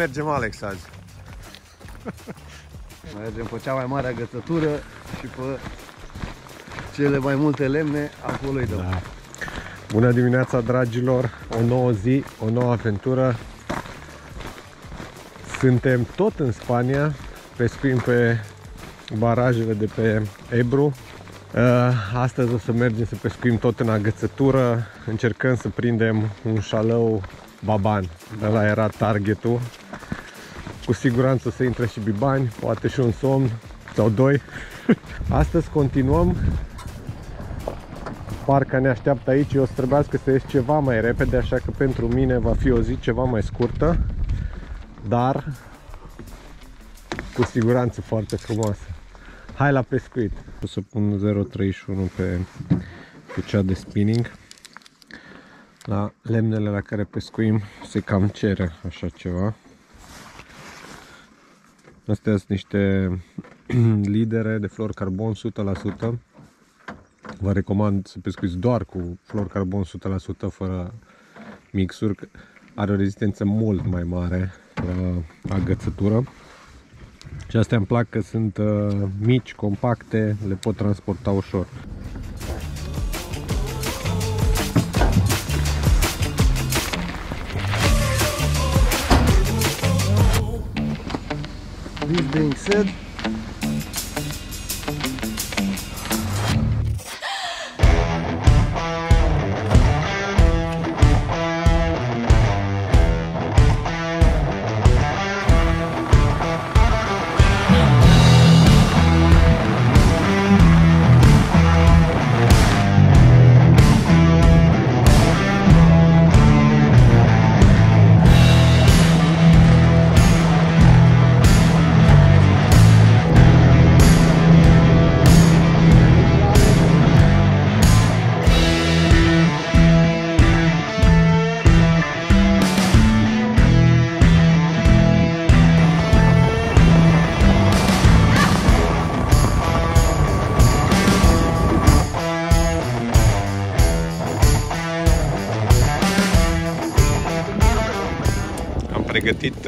mergem, Alex, azi? Mergem pe cea mai mare agățătură și pe cele mai multe lemne, acolo îi dăm. Da. Bună dimineața, dragilor! O nouă zi, o nouă aventură. Suntem tot în Spania, pescuim pe barajele de pe Ebru. Uh, Astăzi o să mergem să pescuim tot în agățătură. Încercăm să prindem un șalău baban. Ăla era targetul. Cu siguranță o să intre și bibani, poate și un somn sau doi. Astăzi continuăm parca ne așteaptă aici, eu o să trebuiască să ies ceva mai repede, așa că pentru mine va fi o zi ceva mai scurtă, dar cu siguranță foarte frumoasă. Hai la pescuit! O să pun 0.31 pe, pe cea de spinning. La lemnele la care pescuim se cam cere așa ceva. Astea sunt niște lidere de flor carbon 100%. Vă recomand să pescuiți doar cu flor carbon 100% fără mixuri. că Are o rezistență mult mai mare la agățătură. Și astea îmi plac că sunt uh, mici, compacte, le pot transporta ușor. This being said,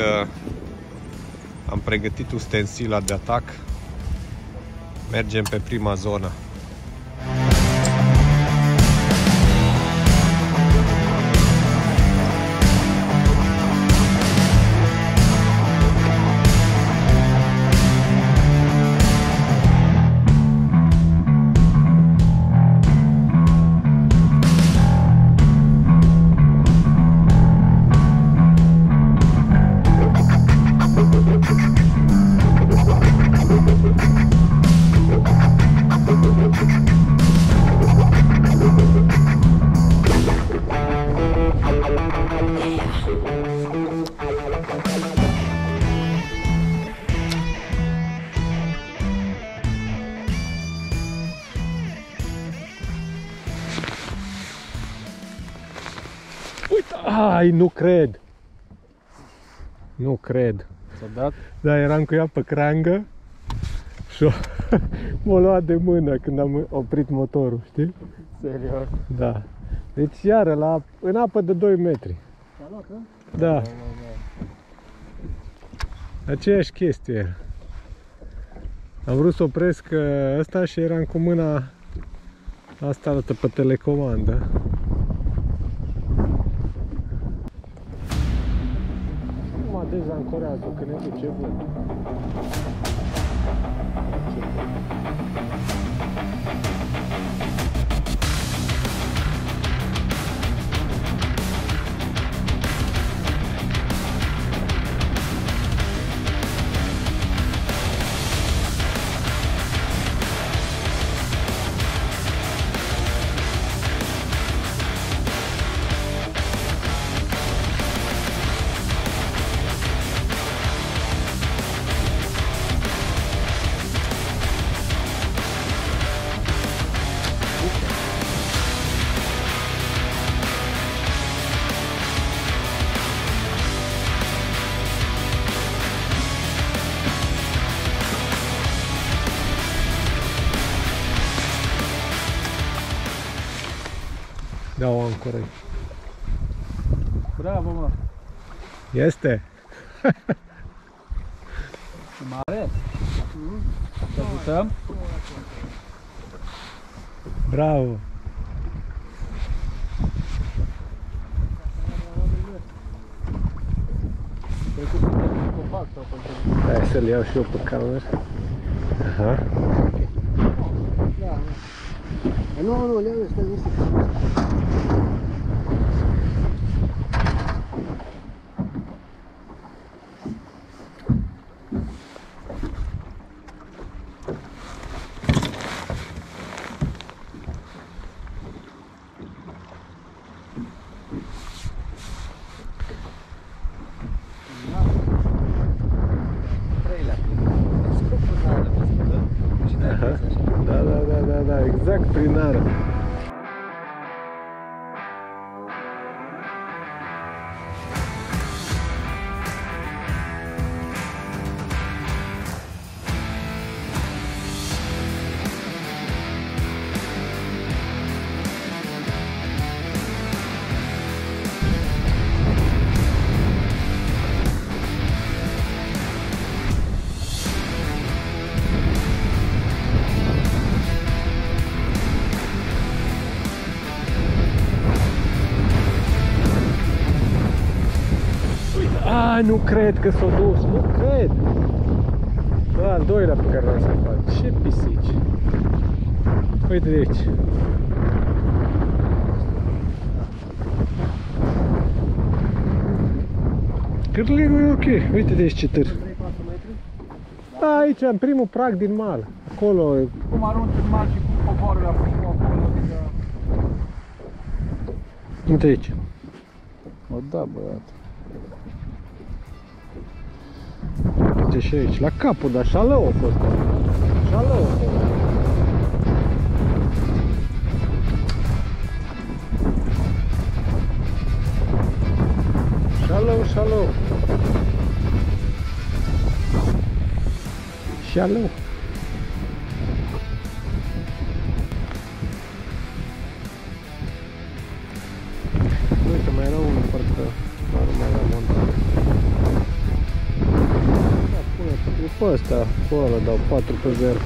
pregătit uh, am pregătit ustensila de atac. Mergem pe prima zonă. Ai, nu cred. Nu cred. s-a dat. Da, eram cu ea pe creangă și m-a luat de mână când am oprit motorul, știi? Serios. Da. Deci iară la, în apă de 2 metri. S-a luat, hă? Da, aceeași chestie. era. Am vrut să opresc uh, ăsta și eram cu mâna asta arată pe telecomandă. Nu mă dezancorează că ne duce vânt. Da, o ancoră. Bravo, mă. Este? E mare? Să ajutăm? Bravo! Trecut pe copac sau pe Hai să-l iau și eu pe cameră. Aha. Nu, nu, le stai niște. treilea. Scopul n-are, vă spun, Și de Aha. așa. Da, da, da, da, cred că s-a dus, nu cred. Bă, al doilea pe care l-am să fac. Ce pisici. Uite de aici. Cârligul e ok. Uite de aici ce târ. Da, aici, în primul prag din mal. Acolo, Cum arunci în mar și cum coboară la acolo, acolo, adică... uite aici. O, da, băiat. Uite și aici, la capul, dar șalău a fost. Șalău a fost. Șalău, șalău. Șalău. E pe ăsta, pe ăla dau 4 pe 0.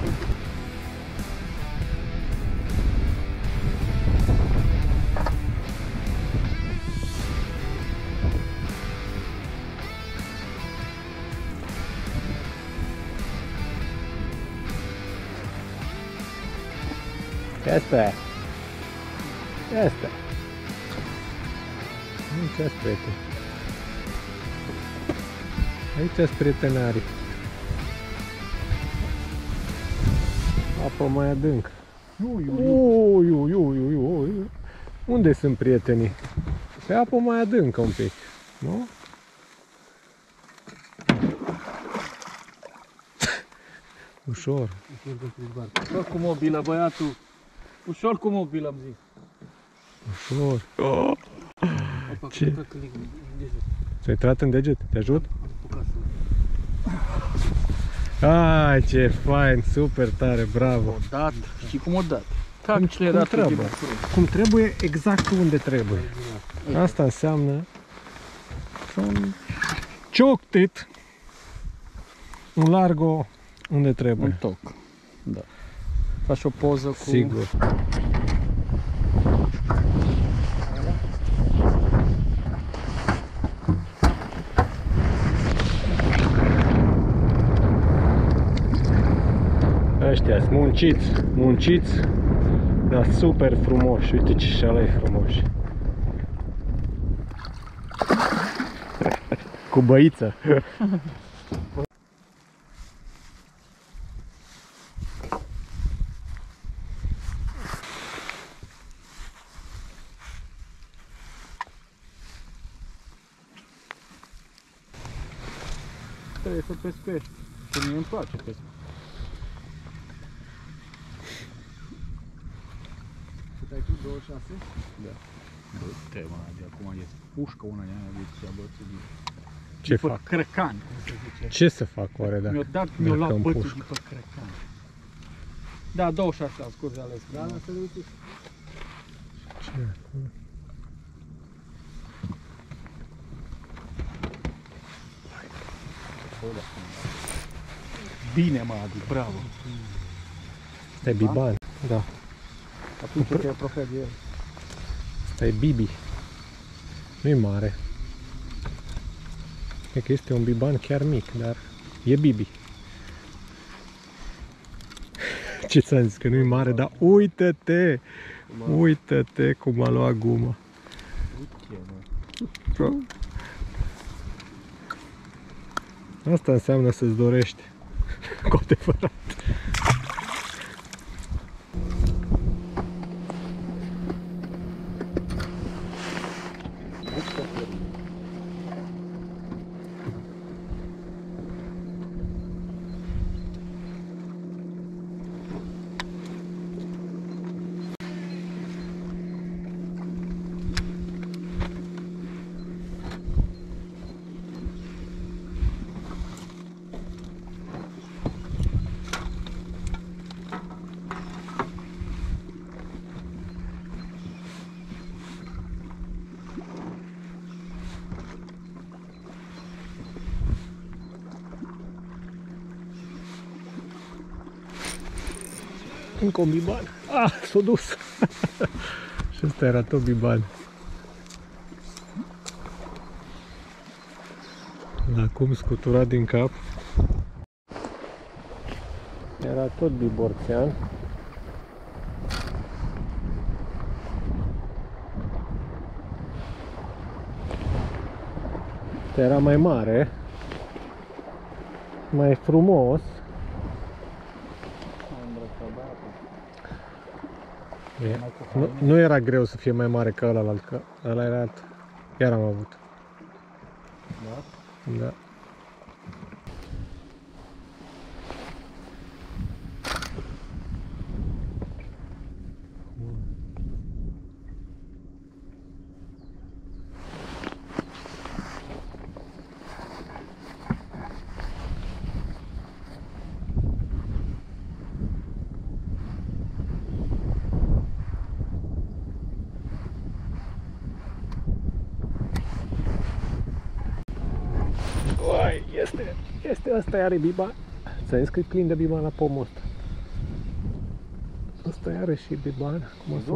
Este. Este. Aici sunt prieteni. Aici sunt prietenarii. Apă mai adânc. Iu, iu, Ui, ui, ui, ui, ui. Unde sunt prietenii? Pe apă mai adâncă un pic, nu? Ușor. Ușor cu mobilă, băiatul. Ușor cu mobilă, am zis. Ușor. Oh, Opa, Ce? cred că ligu- deget. ți-ai intrat în deget? Te ajut? Apucat să- Ai, ce fain, super tare, bravo. O dat. Știi cum o dat? Ca Cum- acceleratul cum de trebuie. bucurie. Cum trebuie, exact unde trebuie. Asta înseamnă un cioctit, un largo unde Un trebuie. toc. Da. Faci o poză cu... Sigur. Ăștia sunt munciți, munciți, dar super frumoși. Uite ce șalei frumoși. Cu băiță. Trebuie să pescuiești. Și mie îmi place pescuit. ai tu? 26? Da. Uite, mă, de acum e pușcă una de aia, deci s-a bătut. Ce fac? crăcan, cum se zice. Ce să fac oare dacă Mi-o dat, mi-o luat bătul după crăcan. Da, 26 am scuze ales. Da, da, să uite. Ce? Bine, mă, bravo. Stai biban, da. Atunci te prefer el. Asta e bibi. Nu e mare. Cred că este un biban chiar mic, dar e bibi. Ce ți-am zis că nu e mare, dar uită-te! Uită-te cum a luat guma. Asta înseamnă să-ți dorești cu adevărat. Încă un biban. Ah, s-a dus. Și ăsta era tot biban. Acum scuturat din cap. Era tot biborțean. Era mai mare, mai frumos. E, nu, nu era greu să fie mai mare ca ăla, că ăla era alt. Iar am avut. Da? Da. Uai, este, este asta are biba. Ți-am zis că e plin de biban la pomul ăsta. Ăsta are și biban, cum o să...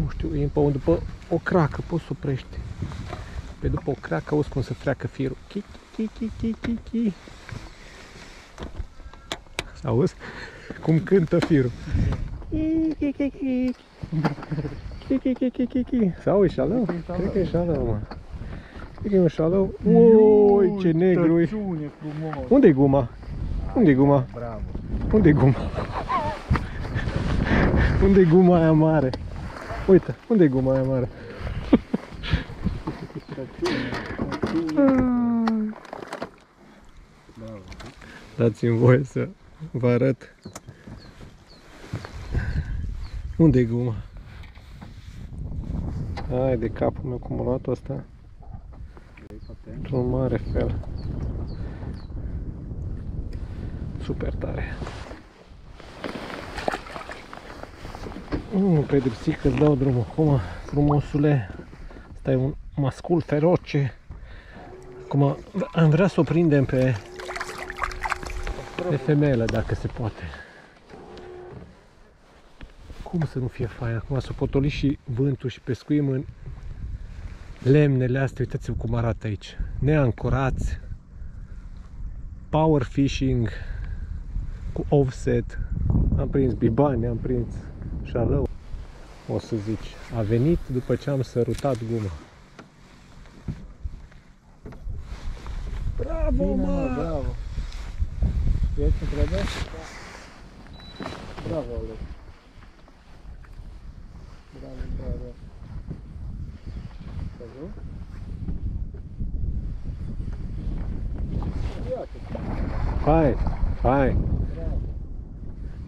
Nu știu, e pe un- după o cracă, poți să oprești. Pe după o cracă auzi cum să treacă firul. Chi, chi, chi, chi, chi, chi. Să auzi cum cântă firul. Chi, chi, chi, chi. Chi, chi, chi, chi, chi, chi. Sau e șalău? Cred că e șalău, mă. Cred că e un șalău. Ui, ce negru e. Tăciune frumos. Unde-i guma? Unde-i guma? Bravo. Unde-i guma? Unde-i guma aia mare? Uite, unde-i guma aia mare? Bravo. Dați-mi voie să vă arăt. Unde-i guma? Hai de capul meu cum a luat asta într-un mare fel. Super tare. Nu pedepsi că îți dau drumul. Acum, frumosule, stai un mascul feroce. Acum am vrea să o prindem pe, pe femeile, dacă se poate. Cum să nu fie fain? Acum să potoli și vântul și pescuim în lemnele astea. Uitați-vă cum arată aici. Neancorați. Power fishing cu offset. Am prins bibani, am prins șalău. O să zici. A venit după ce am sărutat guma. Bravo, Bine, mă, mă! bravo. Ești ce trebuie? Bravo, Alex. Bravo, bravo. Să văd? Iată, Hai, hai. bravo.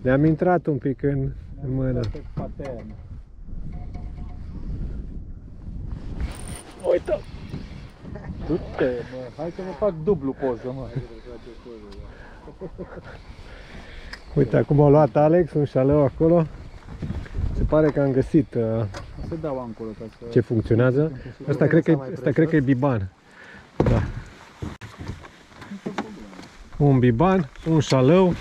Ne-am intrat un pic în, în mână. Iată patern. Uite! Du-te, mă, hai că mă fac dublu poză, mă. Uite, acum a luat Alex un șaleu acolo. Se pare că am găsit uh, O să dau acolo ca să... ce funcționează. Asta cred că, e- asta cred că e biban. Da. un biban, un șalău.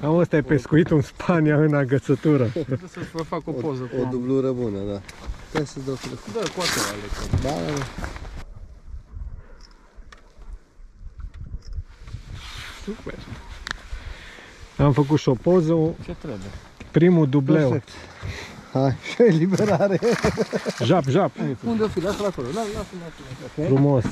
Cam ăsta e pescuitul în Spania în agățătură. Trebuie să vă fac o poză cu O am. dublură bună, da. Stai să dau telefon. Da, cu astea ale. Da, da, da. Super. Am făcut și o poză, Ce trebuie? primul dubleu. Perfect. Hai, și eliberare. Jap, jap, Unde o fi? Lasă-l acolo. Lasă, lasă, lasă. frumos.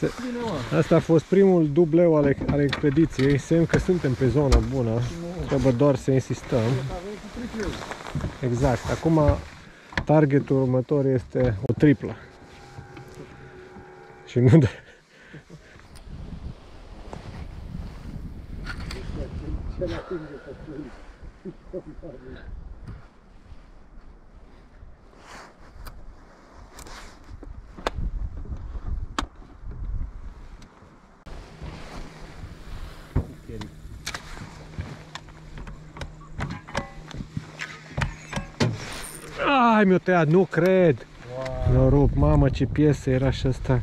Bine, mă. Asta a fost primul dubleu al, al expediției. Semn că suntem pe zona bună. Trebuie doar să insistăm. Exact. Acum targetul următor este o triplă. Și nu de... Ai, mi-o tăiat, nu cred! Mi-o rupt, mamă ce piesă era și asta.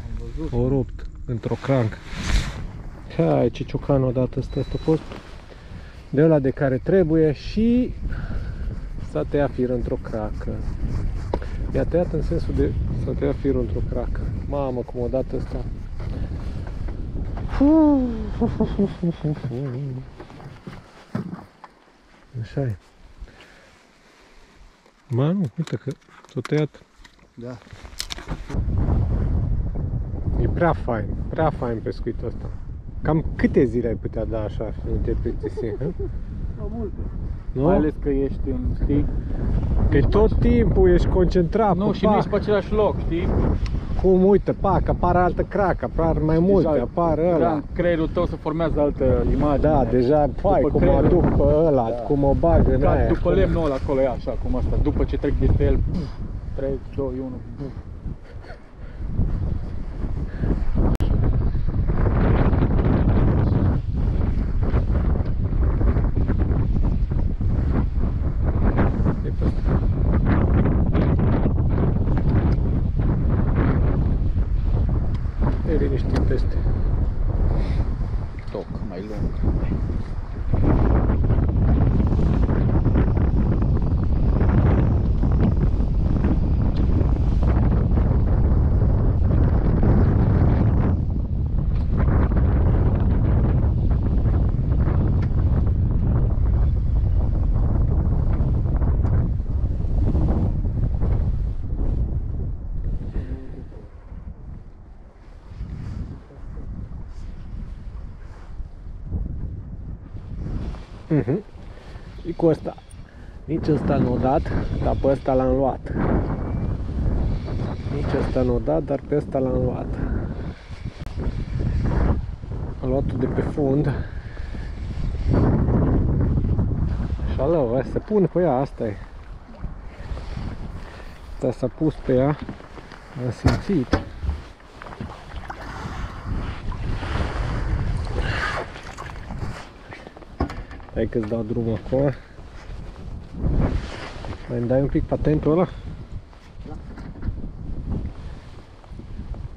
O rupt într-o crancă. Hai, ce ciocan odată ăsta, asta a fost de ăla de care trebuie și s-a tăiat fir într-o cracă. Mi-a tăiat în sensul de s-a tăiat firul într-o cracă. Mamă, cum odată ăsta. Așa e. Mă, nu, uite că s-a tăiat. Da. E prea fain, prea fain pescuitul ăsta. Cam câte zile ai putea da așa și nu te plictisi? hă? multe. Nu? Mai ales că ești în, știi? Că tot timpul ești concentrat Nu, pe și nu pac. ești pe același loc, știi? Cum, uite, pac, apare altă cracă, apar mai multe, Deja- apar Da, ăla. în creierul tău se formează altă imagine. Da, deja, fai, După cum o creierul. aduc pe ăla, Da. cum o bag în Ca aia. după cum- lemnul ăla acolo, e așa, cum asta. După ce trec de el, 3, 2, 1, E pe asta. E liniștit peste. toc mai lung. Mhm. Și cu ăsta. Nici ăsta nu a dat, dar pe ăsta l-am luat. Nici ăsta nu a dat, dar pe ăsta l-am luat. Am luat-o de pe fund. Și alău, se pune pe ea, asta e. Asta s-a pus pe ea. Am simțit. Hai că-ți dau drumul acum. Mai îmi dai un pic patentul ăla? Da.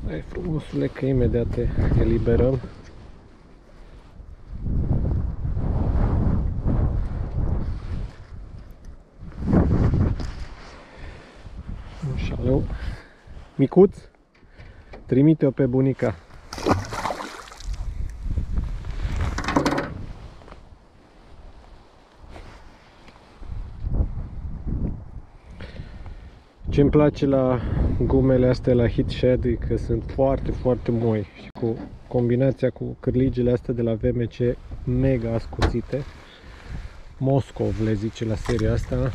Hai frumosule că imediat te eliberăm. Un șaleu micuț. Trimite-o pe bunica. Ce îmi place la gumele astea la Hit Shed e că sunt foarte, foarte moi și cu combinația cu cârligile astea de la VMC mega ascuțite. Moscov le zice la seria asta.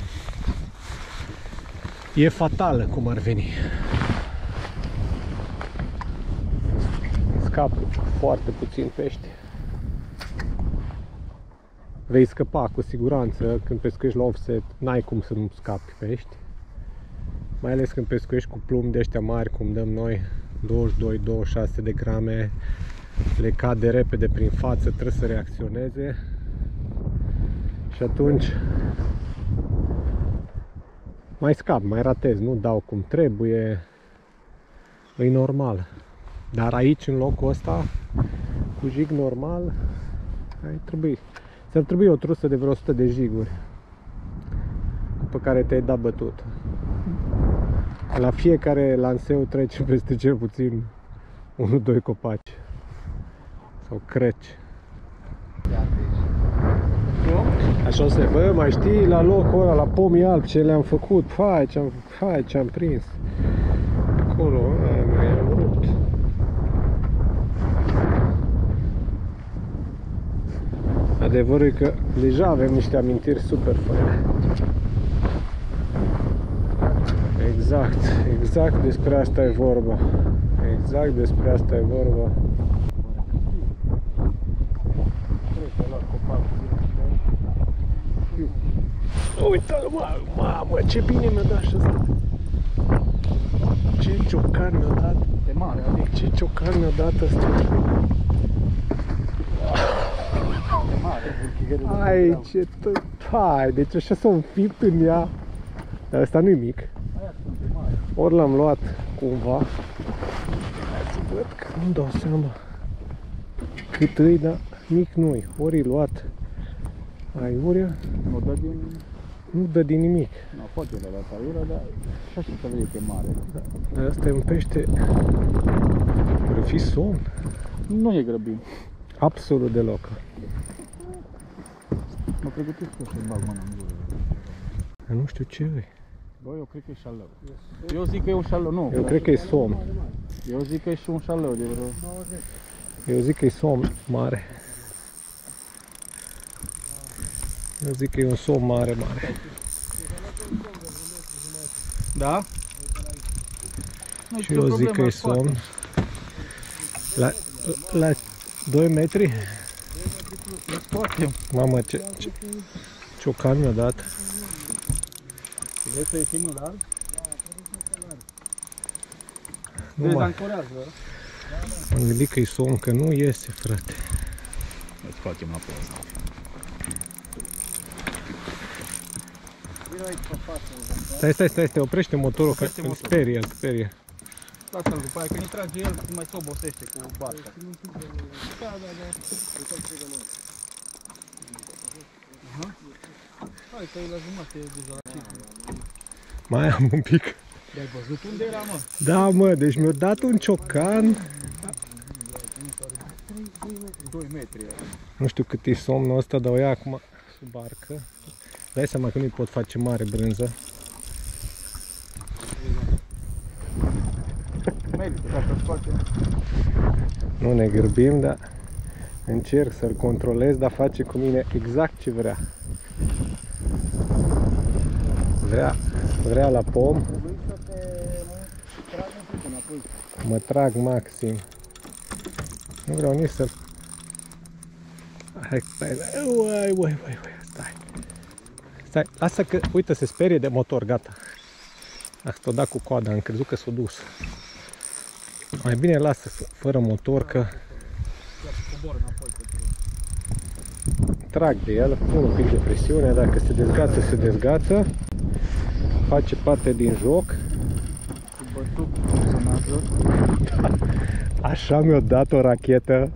E fatală cum ar veni. Scap foarte puțin pește. Vei scăpa cu siguranță când pescuiești la offset, n-ai cum să nu scapi pești. Mai ales când pescuiești cu plumbi de ăștia mari, cum dăm noi, 22-26 de grame, le cade repede prin față, trebuie să reacționeze. Și atunci mai scap, mai ratez, nu dau cum trebuie, e normal. Dar aici, în locul ăsta, cu jig normal, ai trebui. Ți-ar trebui o trusă de vreo 100 de jiguri pe care te-ai dat bătut. La fiecare lanseu trece peste cel puțin 1-2 copaci sau creci. Așa o să, bă, mai știi la locul ăla, la pomii albi ce le-am făcut, fai ce-am, fai ce-am prins. Acolo, aia mi-a rupt. Adevărul e că deja avem niște amintiri super faine. Exact, exact despre asta e vorba. Exact despre asta e vorba. Uite-l, mă, mamă, ce bine mi-a dat și ăsta. Ce ciocan mi-a dat. E mare, adică Ce ciocan mi-a dat ăsta. e mare. Hai, ce tot. Hai, deci așa s-a înfipt în ea. Dar ăsta nu-i mic. Aia sunt, e mare. Ori l-am luat cumva. Hai să văd că nu dau seama cât îi, dar mic nu-i. Ori e luat aiurea, Nu dă din... nu dă din nimic. Nu, poate le la taiura, dar și așa să vede că e mare. Dar asta e un pește... Ar fi somn. Nu e grăbit. Absolut deloc. Mă pregătesc eu să-i bag mâna în gură. Nu știu ce e. Bă, eu cred că e șalău. Eu zic că e un șalău, nu. Eu cred că e somn. Eu zic că e și un șalău de vreo... Eu zic că e somn mare. Eu zic că e un somn mare, mare. Da? Nu Și eu zic că e somn. La, la 2 metri? Scoatem. Mamă, ce, ce ciocan mi-a dat. Vrei să ieșim în larg? Nu mai, Dezancorează. am gândit că e somn, că nu iese, frate. Îl scoatem la post. Stai, stai, stai, stai, oprește motorul, că Oprește îl motorul. sperie, îl sperie. Lasă-l după aia, când îi trage el, mai se obosește cu barca. Da, da, da. Aha. Hai că e la jumătate deja la ciclu. Mai am un pic. Ai văzut unde era, mă? Da, mă, deci mi-a dat un ciocan. 2 metri era. Nu știu cât e somnul ăsta, dar o ia acum sub barcă. Dai seama că nu-i pot face mare brânză. Merită, dacă scoate. Nu ne gârbim, dar încerc să-l controlez, dar face cu mine exact ce vrea. Vrea, vrea la pom, Trebuie să te tragi un pic înapoi. mă trag maxim. Nu vreau nici să... Hai, stai, stai, uai, uai, uai, uai, stai. Stai, lasă că, uite, se sperie de motor, gata. Asta o dat cu coada, am crezut că s-a dus. Mai bine lasă fără motor, că Ia să cobor înapoi pe tine. trag de el, pun un pic de presiune, dacă se dezgață, se dezgață. Face parte din joc. Cu bătut personajul. Așa mi-a dat o rachetă.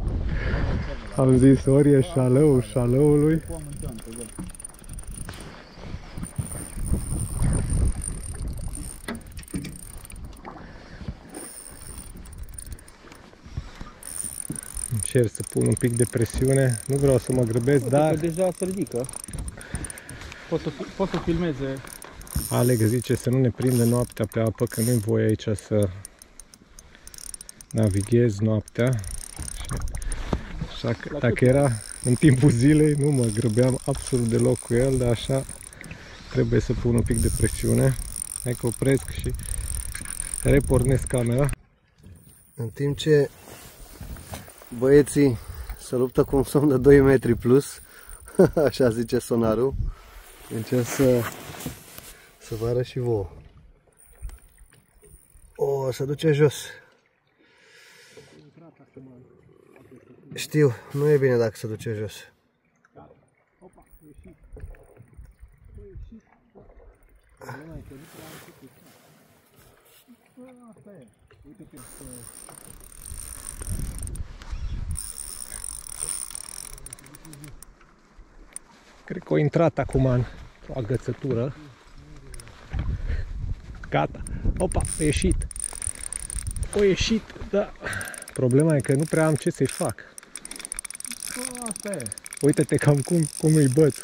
Am zis, ori e șalău șalăului. Cu am în geantă, da. Încerc să pun un pic de presiune. Nu vreau să mă grăbesc, Uite dar că deja se ridică. Poți să, fi- poți să filmeze. Alex zice să nu ne prindă noaptea pe apă, că nu-i voie aici să navighez noaptea. Și- Așa că La dacă cât? era în timpul zilei, nu mă grăbeam absolut deloc cu el, dar așa trebuie să pun un pic de presiune. Hai că opresc și repornesc camera. În timp ce băieții se luptă cu un somn de 2 metri plus, așa zice sonarul, încerc să, să vă arăt și vouă. O, se duce jos. Știu, nu e bine dacă se duce jos. Cred că a intrat acum în agățătură. Gata. Opa, a ieșit. A ieșit, da. Problema e că nu prea am ce să-i fac. Bă, asta e. Uite-te cam cum, cum îi băț.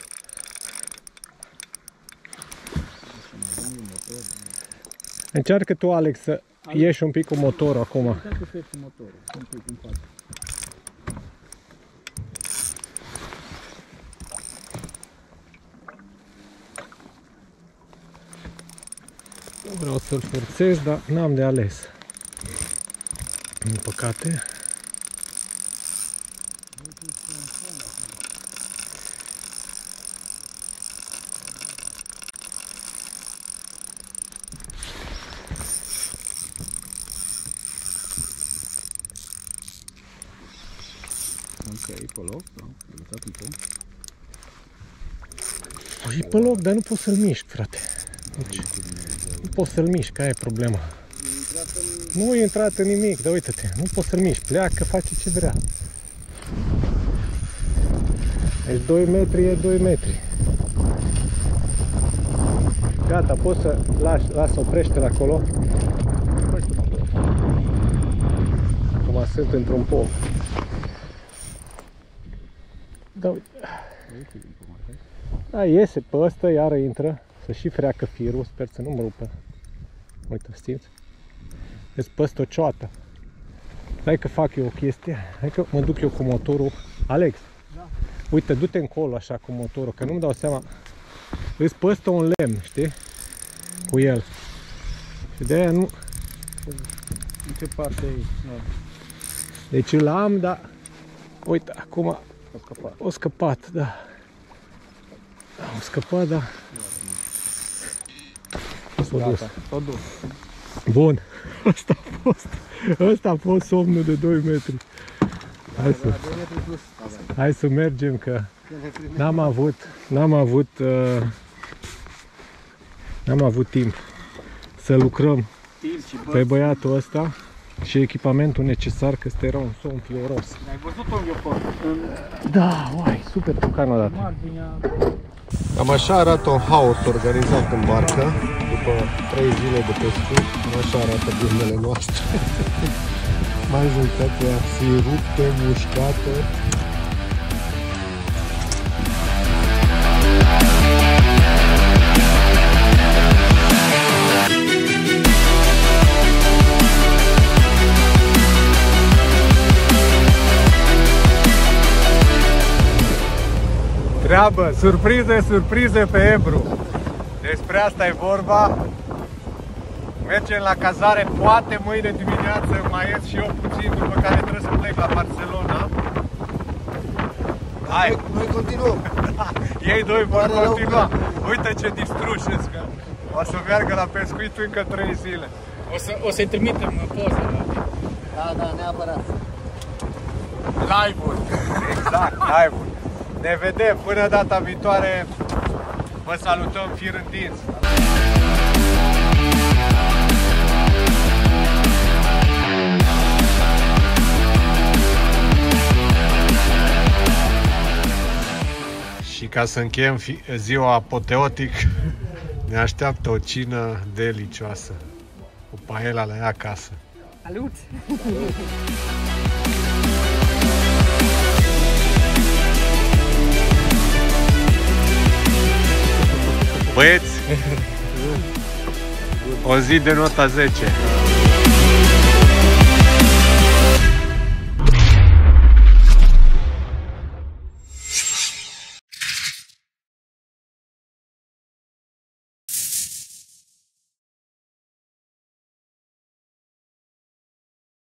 Încearcă tu, Alex, să ieși un pic cu motorul acum. Uite că se motorul. Un pic în față. Vreau să-l forțez, dar n-am de ales. Din păcate. Ok, pe loc, da. Lăsat un pic. E pe loc, dar nu poți să-l mișc, frate. Deci, nu poți să-l mișc, aia e problema. Nu e intrat în nimic, dar uite-te, nu poți să-l mișc, pleacă, face ce vrea. Deci 2 metri e 2 metri. Gata, poți să lași, lasă, oprește-l acolo. Acum sunt într-un pom. Da, uite. Da, iese pe ăsta, iară intră, să și freacă firul, sper să nu-mi rupă. Uite, știți? Vezi pe ăsta o cioată. Hai că fac eu o chestie, hai că mă duc eu cu motorul. Alex, Da. uite, du-te încolo așa cu motorul, că nu-mi dau seama. Îți pe ăsta un lemn, știi? Cu el. Și de aia nu... În ce parte e? Da. Deci îl am, dar... Uite, acum A scăpat. o scăpat, da. Am scăpat, da. S-a dus. Gata, s-a dus. Bun. Asta a fost. Asta a fost somnul de 2 metri. Hai să, Da, 2 metri plus. Avem. hai să mergem că Ne primim. n-am avut, n-am avut, uh, n-am avut timp să lucrăm Timp și bă. pe băiatul ăsta și echipamentul necesar, că ăsta era un somn fioros. Ai văzut-o în Gheoport? În Da, uai, super tucan odată. marginea... Cam așa arată un haos organizat în barcă după 3 zile de pescuit. Cam așa arată glumele noastre. Majoritatea se rupte, mușcate. Treabă, surprize, surprize pe Ebru. Despre asta e vorba. Mergem la cazare, poate mâine dimineață mai ies și eu puțin, după care trebuie să plec la Barcelona. Hai, Noi, noi continuăm. ei doi vor Pare rău continua. Uite ce distruși că o să meargă la pescuit încă 3 zile. O, să, o să-i trimitem poze la Da, da, neapărat. Live-ul. Exact, live-ul. Ne vedem până data viitoare. Vă salutăm fir întins. Și ca să încheiem fi- ziua apoteotic, ne așteaptă o cină delicioasă. O paella la ea acasă. Salut! o zi de nota 10.